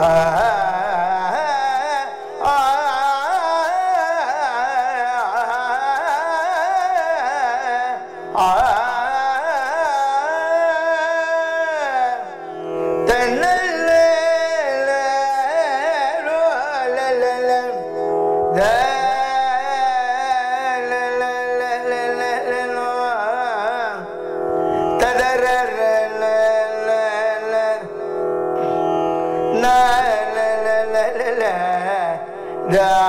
ஆ na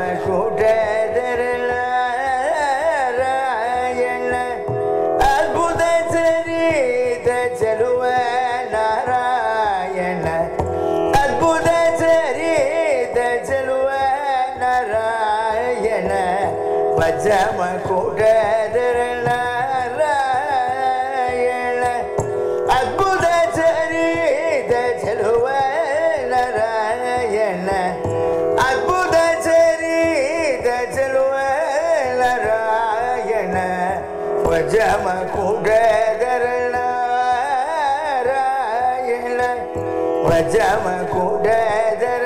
ரம குடதரள அற்புத சரித செலுவல ராயண அற்புத சரித செலுவல ராயண வஜம குடதரள ராயண வஜம குடதர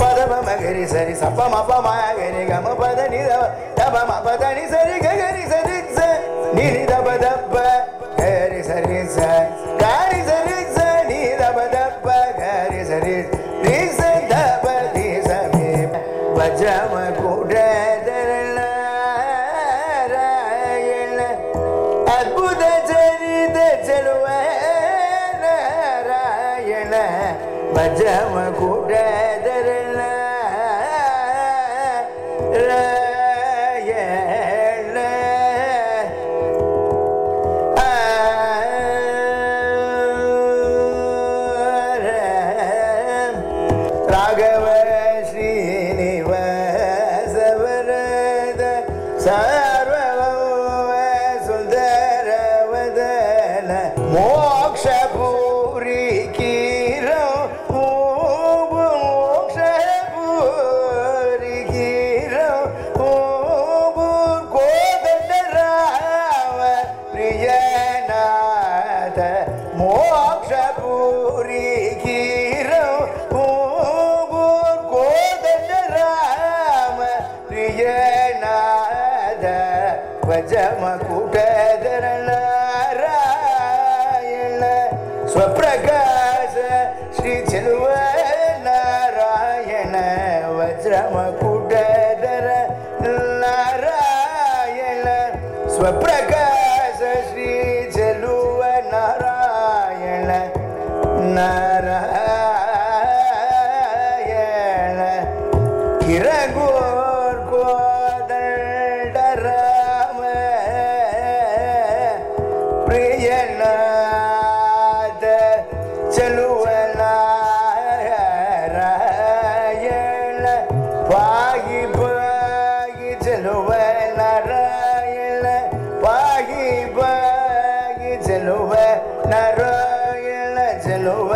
పదమ గరి సరి సపమ పమ గరి గమ పద నిద పద ని సరి அற்புத சரித செல்வ நாராயண பஜம கூட ராகவ மோக்ஷபூரி கீரம் பூங்கூர் கோதண்ட ராம பிரியநாத வஜம கூட்டதர நாராயண ஸ்வப்பிரகாச ஸ்ரீ செல்வ நாராயண வஜ்ரம கூட்டதர நாராயண ஸ்வப்பிரகாச கோர் கோதராம பிரியநாத செலுவனாராயண பாகி பாகி செலுவனாராயண பாகி பாகி செலுவ நாராயண செலுவ